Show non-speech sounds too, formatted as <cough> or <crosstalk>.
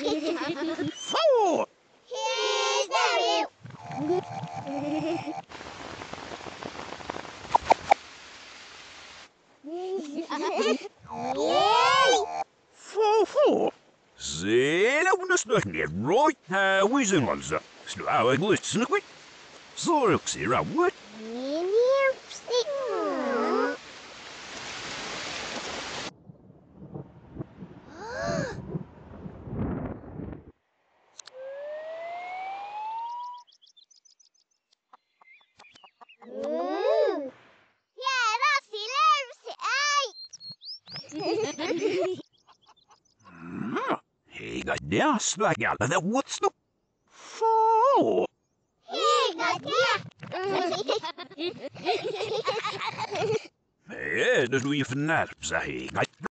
<laughs> Four! Here's the Four, four. Zela u nas naknie roj, a wizenonza. Slava quick. Zorok si rawat. Nina. Hey, got der slag alla that what's the Fo. Hiiga tie. Hey, das du ifnär, sa hey, got